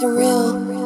surreal.